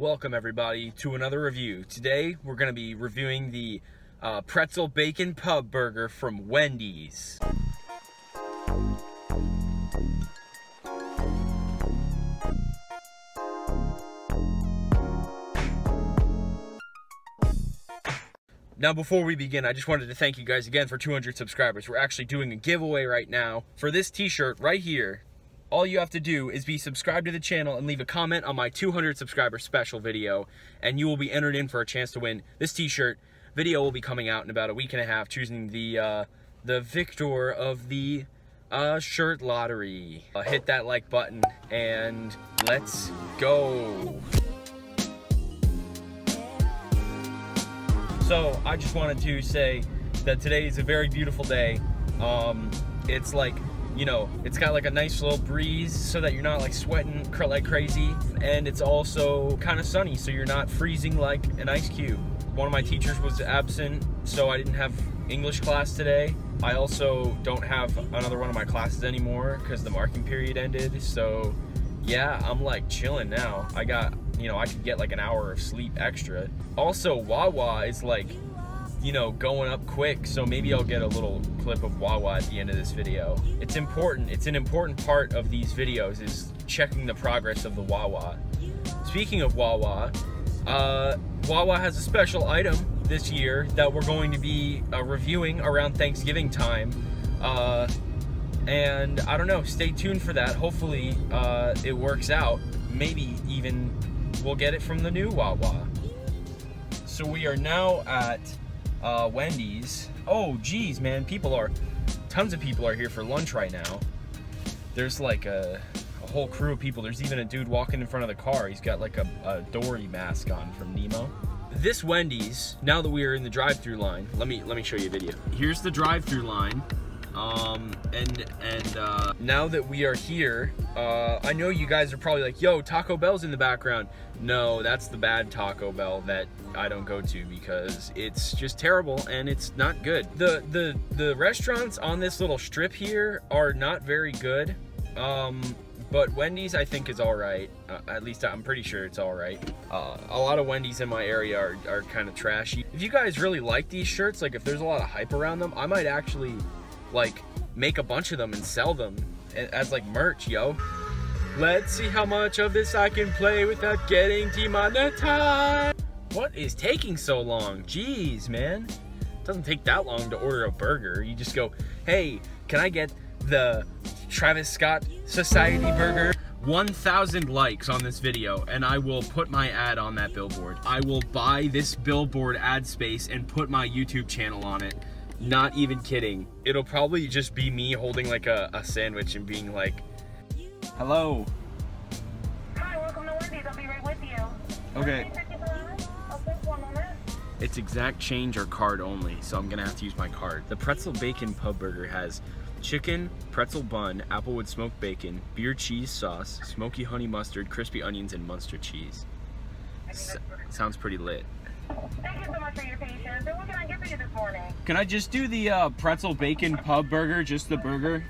Welcome everybody to another review. Today we're going to be reviewing the uh, pretzel bacon pub burger from Wendy's. Now before we begin, I just wanted to thank you guys again for 200 subscribers. We're actually doing a giveaway right now for this t-shirt right here. All you have to do is be subscribed to the channel and leave a comment on my 200 subscriber special video and you will be entered in for a chance to win this t-shirt. Video will be coming out in about a week and a half choosing the uh, the victor of the uh, shirt lottery. Uh, hit that like button and let's go. So I just wanted to say that today is a very beautiful day. Um, it's like, you know, it's got like a nice little breeze so that you're not like sweating like crazy. And it's also kind of sunny so you're not freezing like an ice cube. One of my teachers was absent, so I didn't have English class today. I also don't have another one of my classes anymore because the marking period ended. So yeah, I'm like chilling now. I got you know, I could get like an hour of sleep extra. Also, Wawa is like, you know, going up quick, so maybe I'll get a little clip of Wawa at the end of this video. It's important, it's an important part of these videos is checking the progress of the Wawa. Speaking of Wawa, uh, Wawa has a special item this year that we're going to be uh, reviewing around Thanksgiving time. Uh, and I don't know, stay tuned for that. Hopefully uh, it works out. Maybe even we'll get it from the new Wawa. So we are now at uh, Wendy's. Oh, geez, man, people are, tons of people are here for lunch right now. There's like a, a whole crew of people. There's even a dude walking in front of the car. He's got like a, a Dory mask on from Nemo. This Wendy's, now that we are in the drive-through line, let me let me show you a video. Here's the drive-through line. Um, and and uh, now that we are here, uh, I know you guys are probably like, yo, Taco Bell's in the background. No, that's the bad Taco Bell that I don't go to because it's just terrible and it's not good. The the the restaurants on this little strip here are not very good. Um, but Wendy's I think is all right. Uh, at least I'm pretty sure it's all right. Uh, a lot of Wendy's in my area are, are kind of trashy. If you guys really like these shirts, like if there's a lot of hype around them, I might actually like make a bunch of them and sell them as like merch, yo. Let's see how much of this I can play without getting demonetized. What is taking so long? Jeez, man. It doesn't take that long to order a burger. You just go, hey, can I get the Travis Scott Society burger? 1,000 likes on this video and I will put my ad on that billboard. I will buy this billboard ad space and put my YouTube channel on it. Not even kidding. It'll probably just be me holding like a, a sandwich and being like, hello. Hi, welcome to Wendy's. I'll be right with you. Okay. Okay, one moment. It's exact change or card only, so I'm gonna have to use my card. The pretzel bacon pub burger has chicken, pretzel bun, applewood smoked bacon, beer cheese sauce, smoky honey mustard, crispy onions, and Munster cheese. S sounds pretty lit. Thank you so much for your patience. And what can I get for you this morning? Can I just do the uh, pretzel bacon pub burger, just the burger?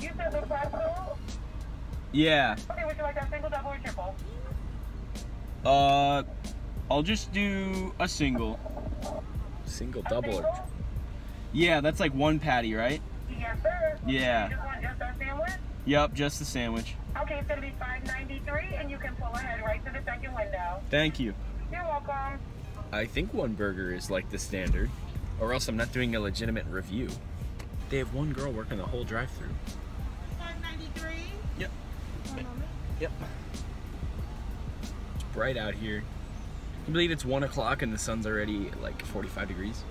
You said the pretzel? Yeah. Okay, would you like that single, double, or triple? Uh, I'll just do a single. Single, A double, or single? yeah, that's like one patty, right? Yes, sir. Yeah. You just just that sandwich? Yup, just the sandwich. Okay, it's gonna be five ninety three, and you can pull ahead right to the second window. Thank you. You're welcome. I think one burger is like the standard, or else I'm not doing a legitimate review. They have one girl working the whole drive-through. Five ninety three. Yep. One. Yep. It's bright out here. Can you believe it's one o'clock and the sun's already like 45 degrees?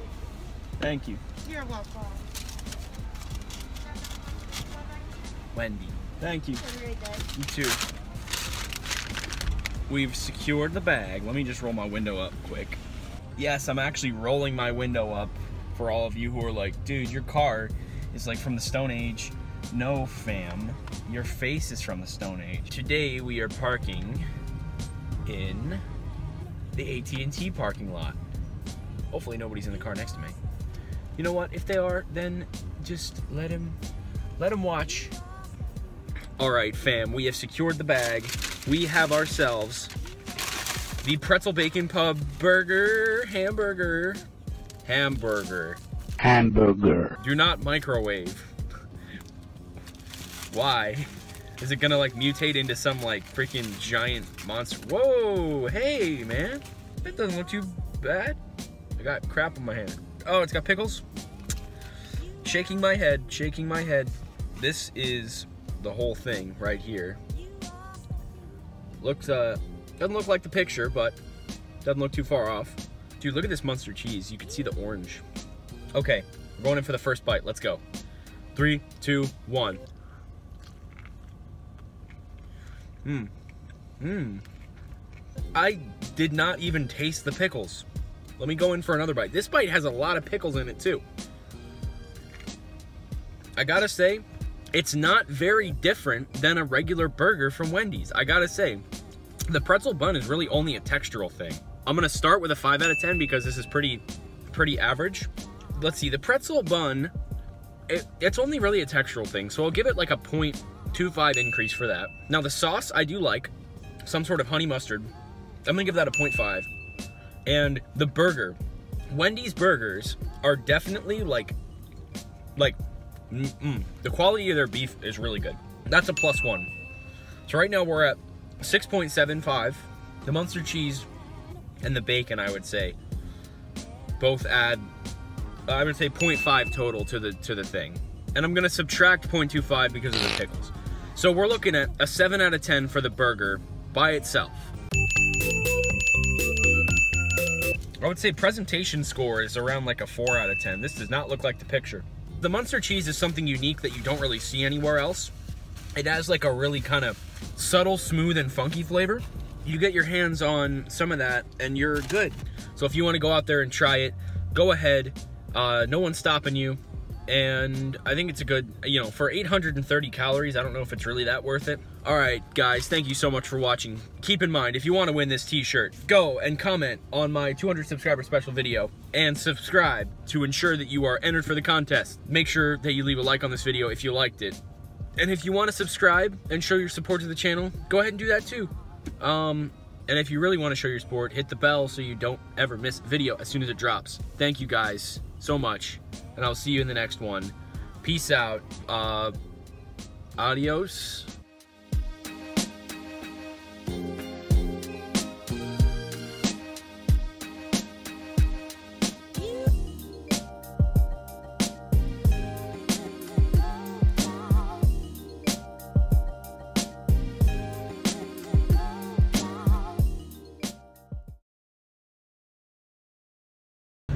Thank you. You're welcome. Wendy. Thank you. Have a great day. You too. We've secured the bag. Let me just roll my window up quick. Yes, I'm actually rolling my window up for all of you who are like, dude, your car is like from the Stone Age. No, fam. Your face is from the Stone Age. Today we are parking in the AT&T parking lot. Hopefully nobody's in the car next to me. You know what? If they are, then just let him let him watch all right, fam, we have secured the bag. We have ourselves the pretzel bacon pub burger, hamburger, hamburger. Hamburger. Do not microwave. Why? Is it gonna like mutate into some like freaking giant monster? Whoa, hey man, that doesn't look too bad. I got crap on my hand. Oh, it's got pickles. Shaking my head, shaking my head. This is the whole thing right here. Looks uh, doesn't look like the picture, but doesn't look too far off. Dude, look at this monster cheese. You can see the orange. Okay, we're going in for the first bite. Let's go. Three, two, one. Mmm. Mmm. I did not even taste the pickles. Let me go in for another bite. This bite has a lot of pickles in it too. I gotta say, it's not very different than a regular burger from Wendy's. I gotta say, the pretzel bun is really only a textural thing. I'm gonna start with a 5 out of 10 because this is pretty, pretty average. Let's see, the pretzel bun, it, it's only really a textural thing, so I'll give it like a 0.25 increase for that. Now the sauce I do like, some sort of honey mustard. I'm gonna give that a 0.5. And the burger, Wendy's burgers are definitely like, like, mm -mm. the quality of their beef is really good. That's a plus one. So right now we're at 6.75. The Munster cheese and the bacon, I would say, both add, I would say 0.5 total to the to the thing. And I'm gonna subtract 0.25 because of the pickles. So we're looking at a 7 out of 10 for the burger by itself. I would say presentation score is around like a 4 out of 10. This does not look like the picture. The Munster cheese is something unique that you don't really see anywhere else. It has like a really kind of subtle, smooth, and funky flavor. You get your hands on some of that and you're good. So if you want to go out there and try it, go ahead. Uh, no one's stopping you. And I think it's a good, you know, for 830 calories, I don't know if it's really that worth it. All right, guys, thank you so much for watching. Keep in mind, if you want to win this t-shirt, go and comment on my 200 subscriber special video and subscribe to ensure that you are entered for the contest. Make sure that you leave a like on this video if you liked it. And if you want to subscribe and show your support to the channel, go ahead and do that too. Um, and if you really want to show your support, hit the bell so you don't ever miss a video as soon as it drops. Thank you guys so much, and I'll see you in the next one. Peace out. Uh, adios.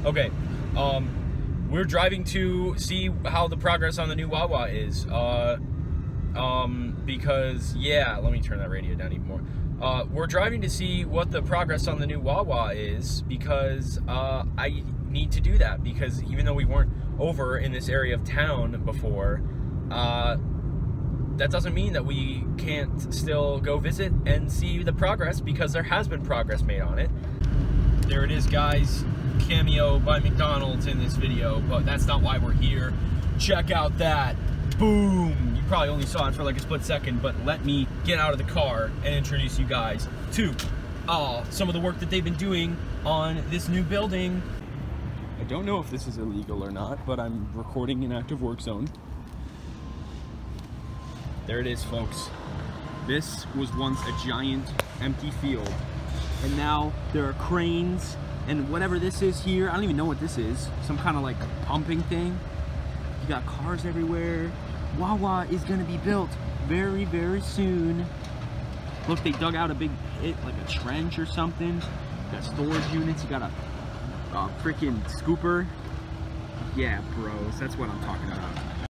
Okay, um, we're driving to see how the progress on the new Wawa is. Uh, um, because yeah, let me turn that radio down even more. Uh, we're driving to see what the progress on the new Wawa is because uh, I need to do that because even though we weren't over in this area of town before, uh, that doesn't mean that we can't still go visit and see the progress because there has been progress made on it. There it is, guys cameo by McDonald's in this video, but that's not why we're here. Check out that. Boom! You probably only saw it for like a split second, but let me get out of the car and introduce you guys to uh, some of the work that they've been doing on this new building. I don't know if this is illegal or not, but I'm recording in active work zone. There it is, folks. This was once a giant empty field, and now there are cranes and whatever this is here, I don't even know what this is. Some kind of like pumping thing. You got cars everywhere. Wawa is gonna be built very, very soon. Look, they dug out a big pit, like a trench or something. You got storage units, you got a, a freaking scooper. Yeah, bros, that's what I'm talking about.